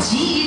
G.